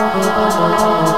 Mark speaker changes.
Speaker 1: Oh, oh, oh, oh, oh.